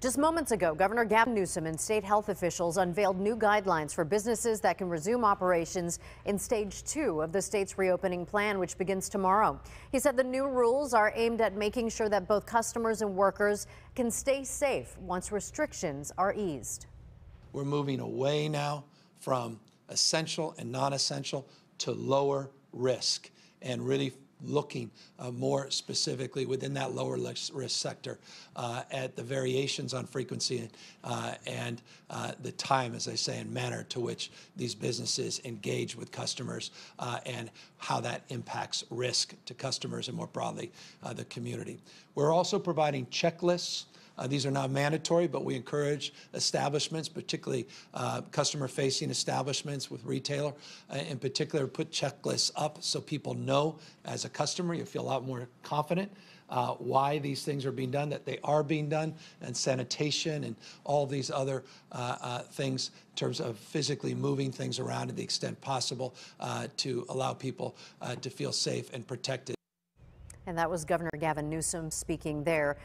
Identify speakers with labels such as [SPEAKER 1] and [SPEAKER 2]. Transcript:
[SPEAKER 1] Just moments ago, Governor Gavin Newsom and state health officials unveiled new guidelines for businesses that can resume operations in stage two of the state's reopening plan, which begins tomorrow. He said the new rules are aimed at making sure that both customers and workers can stay safe once restrictions are eased.
[SPEAKER 2] We're moving away now from essential and non essential to lower risk and really looking uh, more specifically within that lower risk sector uh, at the variations on frequency uh, and uh, the time, as I say, and manner to which these businesses engage with customers uh, and how that impacts risk to customers and more broadly uh, the community. We're also providing checklists uh, these are not mandatory, but we encourage establishments, particularly uh, customer-facing establishments with retailer, uh, in particular, put checklists up so people know as a customer, you feel a lot more confident uh, why these things are being done, that they are being done, and sanitation and all these other uh, uh, things in terms of physically moving things around to the extent possible uh, to allow people uh, to feel safe and protected.
[SPEAKER 1] And that was Governor Gavin Newsom speaking there.